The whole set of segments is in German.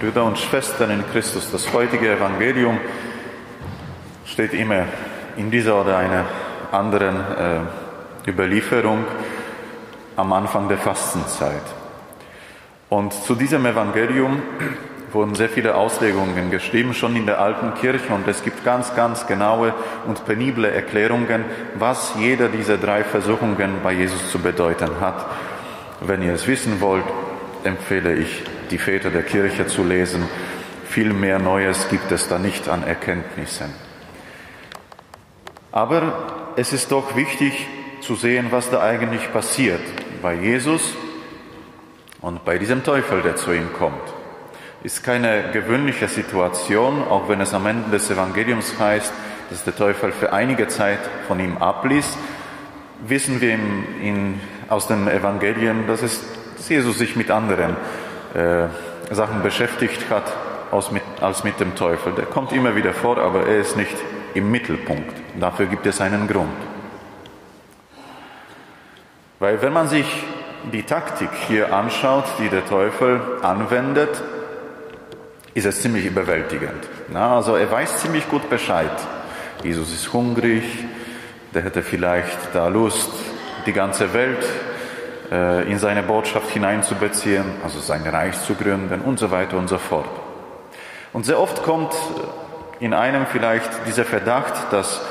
Brüder und Schwestern in Christus, das heutige Evangelium steht immer in dieser oder einer anderen äh, Überlieferung am Anfang der Fastenzeit. Und zu diesem Evangelium wurden sehr viele Auslegungen geschrieben, schon in der alten Kirche. Und es gibt ganz, ganz genaue und penible Erklärungen, was jeder dieser drei Versuchungen bei Jesus zu bedeuten hat. Wenn ihr es wissen wollt, empfehle ich, die Väter der Kirche zu lesen. Viel mehr Neues gibt es da nicht an Erkenntnissen. Aber es ist doch wichtig zu sehen, was da eigentlich passiert bei Jesus und bei diesem Teufel, der zu ihm kommt. Ist keine gewöhnliche Situation, auch wenn es am Ende des Evangeliums heißt, dass der Teufel für einige Zeit von ihm abließ, wissen wir in, in, aus den Evangelien, dass, es, dass Jesus sich mit anderen äh, Sachen beschäftigt hat als mit, als mit dem Teufel. Der kommt immer wieder vor, aber er ist nicht im Mittelpunkt. Dafür gibt es einen Grund. Weil wenn man sich die Taktik hier anschaut, die der Teufel anwendet, ist es ziemlich überwältigend. Na, also er weiß ziemlich gut Bescheid. Jesus ist hungrig, der hätte vielleicht da Lust, die ganze Welt in seine Botschaft hineinzubeziehen, also sein Reich zu gründen und so weiter und so fort. Und sehr oft kommt in einem vielleicht dieser Verdacht, dass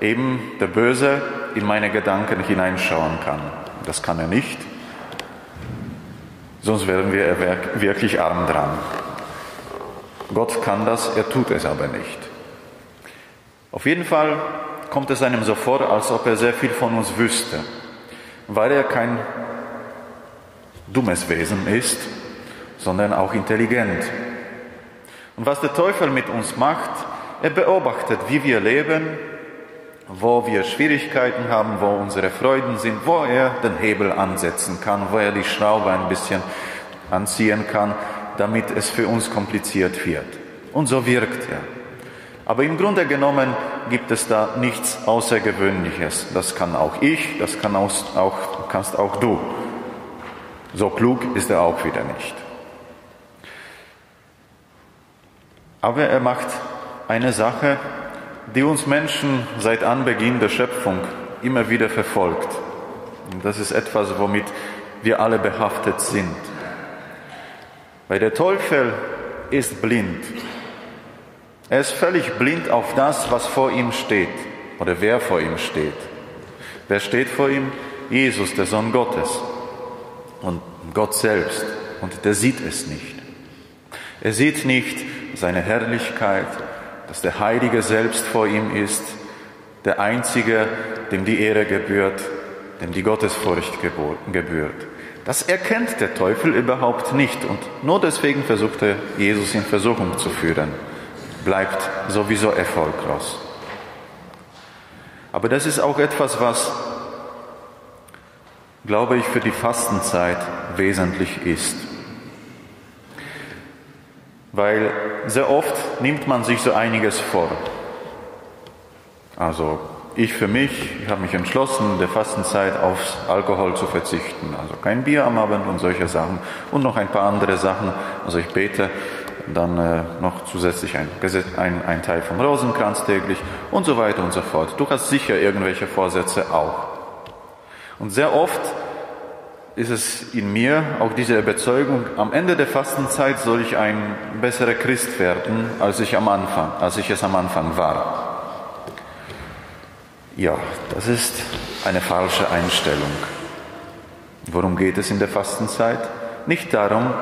eben der Böse in meine Gedanken hineinschauen kann. Das kann er nicht, sonst wären wir wirklich arm dran. Gott kann das, er tut es aber nicht. Auf jeden Fall kommt es einem so vor, als ob er sehr viel von uns wüsste, weil er kein dummes Wesen ist, sondern auch intelligent. Und was der Teufel mit uns macht, er beobachtet, wie wir leben, wo wir Schwierigkeiten haben, wo unsere Freuden sind, wo er den Hebel ansetzen kann, wo er die Schraube ein bisschen anziehen kann, damit es für uns kompliziert wird. Und so wirkt er. Aber im Grunde genommen gibt es da nichts Außergewöhnliches. Das kann auch ich, das kann auch, auch, kannst auch du. So klug ist er auch wieder nicht. Aber er macht eine Sache, die uns Menschen seit Anbeginn der Schöpfung immer wieder verfolgt. Und das ist etwas, womit wir alle behaftet sind. Weil der Teufel ist blind. Er ist völlig blind auf das, was vor ihm steht oder wer vor ihm steht. Wer steht vor ihm? Jesus, der Sohn Gottes und Gott selbst. Und der sieht es nicht. Er sieht nicht seine Herrlichkeit, dass der Heilige selbst vor ihm ist, der Einzige, dem die Ehre gebührt, dem die Gottesfurcht gebührt. Das erkennt der Teufel überhaupt nicht und nur deswegen versucht er, Jesus in Versuchung zu führen. Bleibt sowieso erfolglos. Aber das ist auch etwas, was, glaube ich, für die Fastenzeit wesentlich ist. Weil sehr oft nimmt man sich so einiges vor. Also ich für mich, ich habe mich entschlossen, der Fastenzeit aufs Alkohol zu verzichten. Also kein Bier am Abend und solche Sachen und noch ein paar andere Sachen. Also ich bete dann äh, noch zusätzlich ein, ein, ein Teil vom Rosenkranz täglich und so weiter und so fort. Du hast sicher irgendwelche Vorsätze auch. Und sehr oft ist es in mir auch diese Überzeugung, am Ende der Fastenzeit soll ich ein besserer Christ werden, als ich am Anfang, als ich es am Anfang war. Ja, das ist eine falsche Einstellung. Worum geht es in der Fastenzeit? Nicht darum,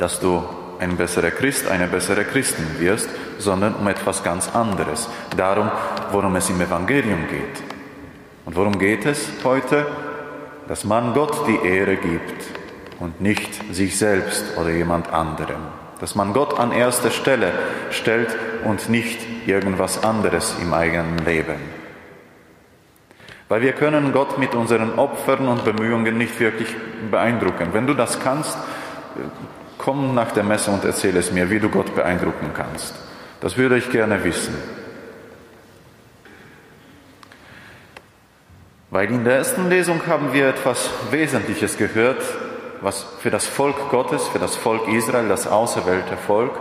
dass du ein besserer Christ, eine bessere Christin wirst, sondern um etwas ganz anderes. Darum, worum es im Evangelium geht. Und worum geht es heute? Dass man Gott die Ehre gibt und nicht sich selbst oder jemand anderem. Dass man Gott an erster Stelle stellt und nicht irgendwas anderes im eigenen Leben. Weil wir können Gott mit unseren Opfern und Bemühungen nicht wirklich beeindrucken. Wenn du das kannst, komm nach der Messe und erzähl es mir, wie du Gott beeindrucken kannst. Das würde ich gerne wissen. Weil in der ersten Lesung haben wir etwas Wesentliches gehört, was für das Volk Gottes, für das Volk Israel, das auserwählte Volk,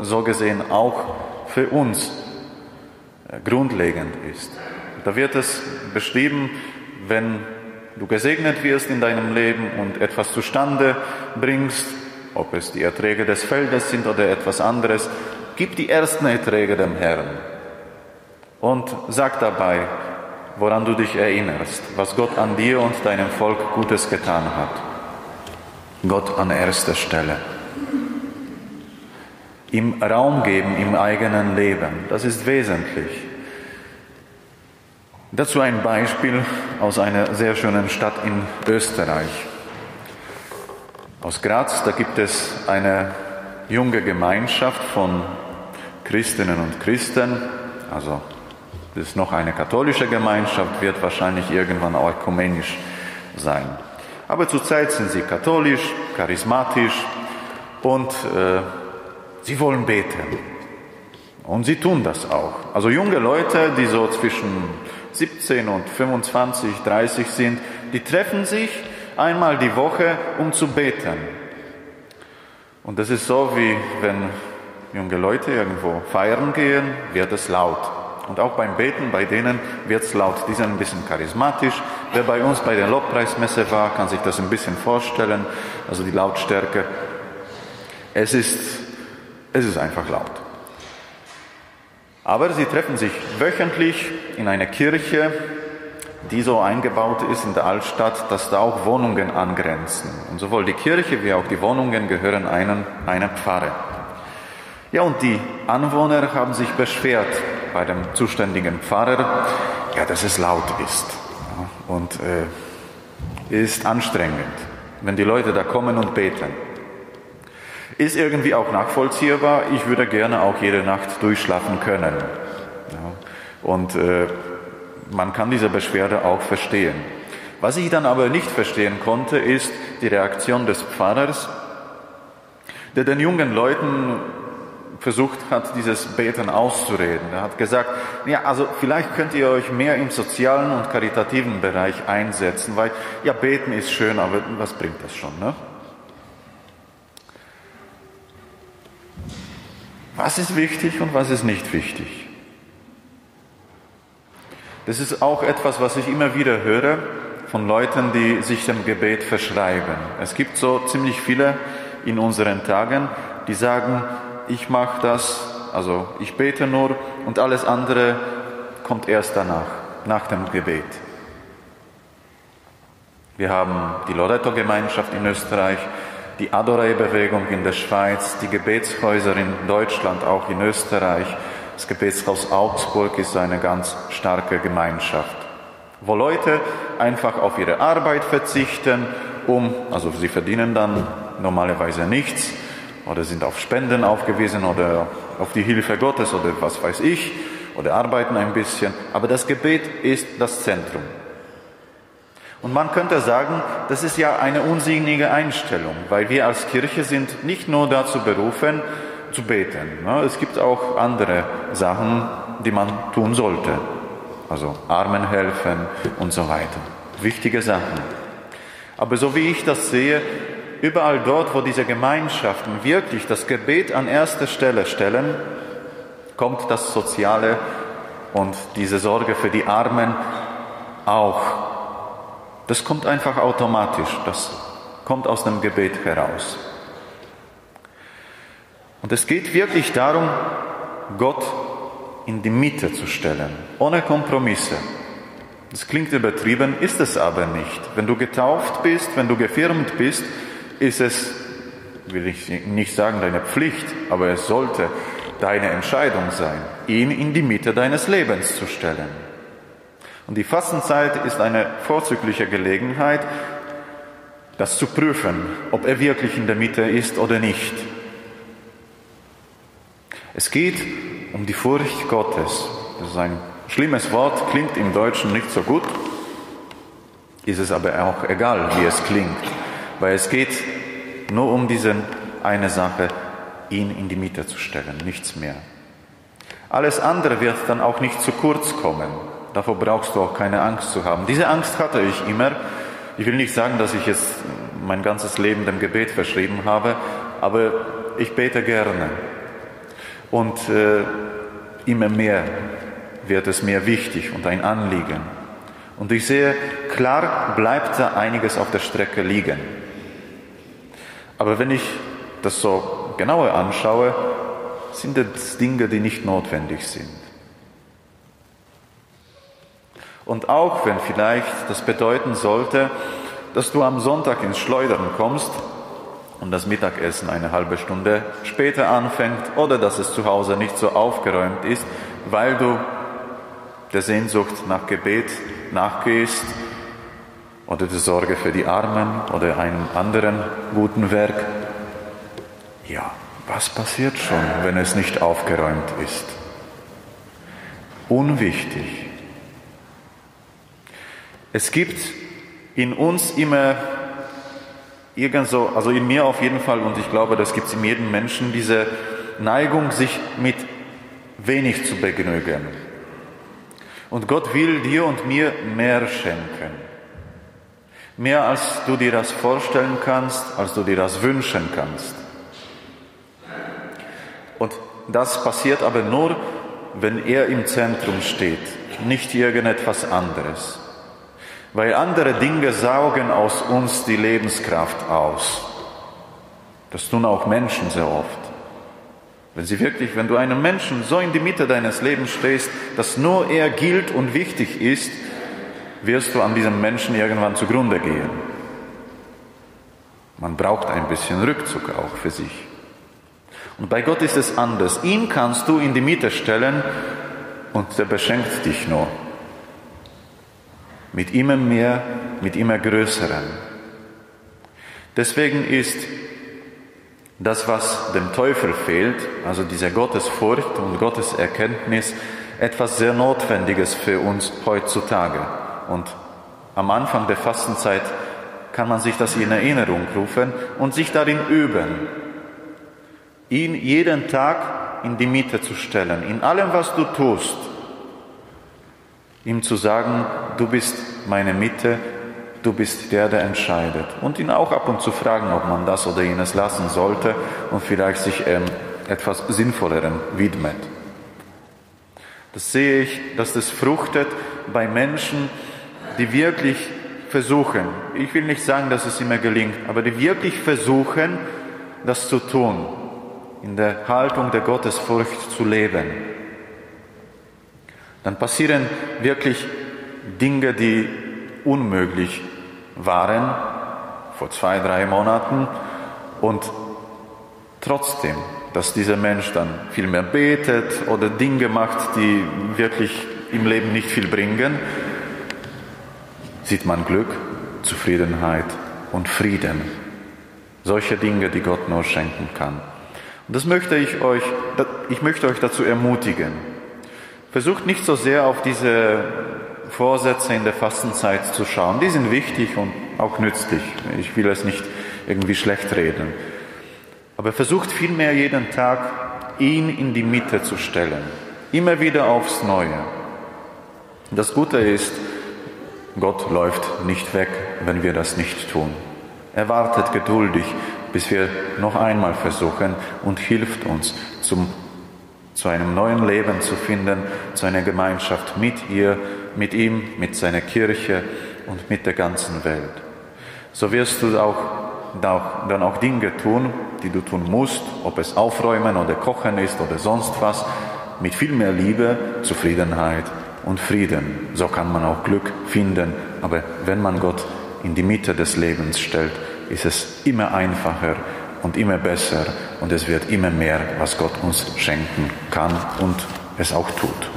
so gesehen auch für uns äh, grundlegend ist. Da wird es beschrieben, wenn du gesegnet wirst in deinem Leben und etwas zustande bringst, ob es die Erträge des Feldes sind oder etwas anderes, gib die ersten Erträge dem Herrn und sag dabei, woran du dich erinnerst, was Gott an dir und deinem Volk Gutes getan hat. Gott an erster Stelle. Ihm Raum geben im eigenen Leben, das ist wesentlich. Dazu ein Beispiel aus einer sehr schönen Stadt in Österreich. Aus Graz, da gibt es eine junge Gemeinschaft von Christinnen und Christen, also das ist noch eine katholische Gemeinschaft, wird wahrscheinlich irgendwann auch ökumenisch sein. Aber zurzeit sind sie katholisch, charismatisch und äh, sie wollen beten. Und sie tun das auch. Also junge Leute, die so zwischen 17 und 25, 30 sind, die treffen sich einmal die Woche, um zu beten. Und das ist so, wie wenn junge Leute irgendwo feiern gehen, wird es laut. Und auch beim Beten, bei denen wird es laut. Die sind ein bisschen charismatisch. Wer bei uns bei der Lobpreismesse war, kann sich das ein bisschen vorstellen. Also die Lautstärke. Es ist, es ist einfach laut. Aber sie treffen sich wöchentlich in einer Kirche, die so eingebaut ist in der Altstadt, dass da auch Wohnungen angrenzen. Und sowohl die Kirche wie auch die Wohnungen gehören einem, einer Pfarre. Ja, und die Anwohner haben sich beschwert bei dem zuständigen Pfarrer, ja, dass es laut ist. Ja, und äh, ist anstrengend, wenn die Leute da kommen und beten. Ist irgendwie auch nachvollziehbar. Ich würde gerne auch jede Nacht durchschlafen können. Ja, und äh, man kann diese Beschwerde auch verstehen. Was ich dann aber nicht verstehen konnte, ist die Reaktion des Pfarrers, der den jungen Leuten versucht hat, dieses Beten auszureden. Er hat gesagt, ja, also vielleicht könnt ihr euch mehr im sozialen und karitativen Bereich einsetzen, weil ja, beten ist schön, aber was bringt das schon, ne? Was ist wichtig und was ist nicht wichtig? Das ist auch etwas, was ich immer wieder höre von Leuten, die sich dem Gebet verschreiben. Es gibt so ziemlich viele in unseren Tagen, die sagen, ich mache das, also ich bete nur und alles andere kommt erst danach, nach dem Gebet. Wir haben die Loreto-Gemeinschaft in Österreich, die Adorei-Bewegung in der Schweiz, die Gebetshäuser in Deutschland, auch in Österreich. Das Gebetshaus Augsburg ist eine ganz starke Gemeinschaft, wo Leute einfach auf ihre Arbeit verzichten, um, also sie verdienen dann normalerweise nichts, oder sind auf Spenden aufgewiesen oder auf die Hilfe Gottes oder was weiß ich oder arbeiten ein bisschen. Aber das Gebet ist das Zentrum. Und man könnte sagen, das ist ja eine unsinnige Einstellung, weil wir als Kirche sind nicht nur dazu berufen, zu beten. Ne? Es gibt auch andere Sachen, die man tun sollte. Also Armen helfen und so weiter. Wichtige Sachen. Aber so wie ich das sehe, überall dort, wo diese Gemeinschaften wirklich das Gebet an erste Stelle stellen, kommt das Soziale und diese Sorge für die Armen auch. Das kommt einfach automatisch, das kommt aus dem Gebet heraus. Und es geht wirklich darum, Gott in die Mitte zu stellen, ohne Kompromisse. Das klingt übertrieben, ist es aber nicht. Wenn du getauft bist, wenn du gefirmt bist, ist es, will ich nicht sagen deine Pflicht, aber es sollte deine Entscheidung sein, ihn in die Mitte deines Lebens zu stellen. Und die Fastenzeit ist eine vorzügliche Gelegenheit, das zu prüfen, ob er wirklich in der Mitte ist oder nicht. Es geht um die Furcht Gottes. Das ist ein schlimmes Wort, klingt im Deutschen nicht so gut, ist es aber auch egal, wie es klingt weil es geht nur um diese eine Sache, ihn in die Mitte zu stellen, nichts mehr. Alles andere wird dann auch nicht zu kurz kommen. Davor brauchst du auch keine Angst zu haben. Diese Angst hatte ich immer. Ich will nicht sagen, dass ich jetzt mein ganzes Leben dem Gebet verschrieben habe, aber ich bete gerne. Und äh, immer mehr wird es mir wichtig und ein Anliegen. Und ich sehe, klar bleibt da einiges auf der Strecke liegen. Aber wenn ich das so genauer anschaue, sind es Dinge, die nicht notwendig sind. Und auch wenn vielleicht das bedeuten sollte, dass du am Sonntag ins Schleudern kommst und das Mittagessen eine halbe Stunde später anfängt oder dass es zu Hause nicht so aufgeräumt ist, weil du der Sehnsucht nach Gebet nachgehst oder der Sorge für die Armen oder einem anderen guten Werk. Ja, was passiert schon, wenn es nicht aufgeräumt ist? Unwichtig. Es gibt in uns immer irgend so, also in mir auf jeden Fall und ich glaube, das gibt es in jedem Menschen, diese Neigung, sich mit wenig zu begnügen. Und Gott will dir und mir mehr schenken. Mehr als du dir das vorstellen kannst, als du dir das wünschen kannst. Und das passiert aber nur, wenn er im Zentrum steht, nicht irgendetwas anderes. Weil andere Dinge saugen aus uns die Lebenskraft aus. Das tun auch Menschen sehr oft. Wenn sie wirklich, wenn du einem Menschen so in die Mitte deines Lebens stehst, dass nur er gilt und wichtig ist, wirst du an diesem Menschen irgendwann zugrunde gehen. Man braucht ein bisschen Rückzug auch für sich. Und bei Gott ist es anders. Ihn kannst du in die Mitte stellen und der beschenkt dich nur mit immer mehr, mit immer größeren. Deswegen ist das, was dem Teufel fehlt, also diese Gottesfurcht und Gotteserkenntnis, etwas sehr Notwendiges für uns heutzutage. Und am Anfang der Fastenzeit kann man sich das in Erinnerung rufen und sich darin üben, ihn jeden Tag in die Mitte zu stellen, in allem, was du tust, ihm zu sagen, du bist meine Mitte, du bist der, der entscheidet. Und ihn auch ab und zu fragen, ob man das oder jenes lassen sollte und vielleicht sich ähm, etwas Sinnvollerem widmet. Das sehe ich, dass das fruchtet bei Menschen, die wirklich versuchen, ich will nicht sagen, dass es immer gelingt, aber die wirklich versuchen, das zu tun, in der Haltung der Gottesfurcht zu leben. Dann passieren wirklich Dinge, die unmöglich waren vor zwei, drei Monaten. Und trotzdem, dass dieser Mensch dann viel mehr betet oder Dinge macht, die wirklich im Leben nicht viel bringen, sieht man Glück, Zufriedenheit und Frieden. Solche Dinge, die Gott nur schenken kann. Und das möchte ich euch, ich möchte euch dazu ermutigen. Versucht nicht so sehr auf diese Vorsätze in der Fastenzeit zu schauen. Die sind wichtig und auch nützlich. Ich will es nicht irgendwie schlecht reden. Aber versucht vielmehr jeden Tag, ihn in die Mitte zu stellen. Immer wieder aufs Neue. Das Gute ist, Gott läuft nicht weg, wenn wir das nicht tun. Er wartet geduldig, bis wir noch einmal versuchen und hilft uns zum zu einem neuen Leben zu finden, zu einer Gemeinschaft mit ihr, mit ihm, mit seiner Kirche und mit der ganzen Welt. So wirst du auch, dann auch Dinge tun, die du tun musst, ob es aufräumen oder kochen ist oder sonst was, mit viel mehr Liebe, Zufriedenheit und Frieden. So kann man auch Glück finden. Aber wenn man Gott in die Mitte des Lebens stellt, ist es immer einfacher, und immer besser und es wird immer mehr, was Gott uns schenken kann und es auch tut.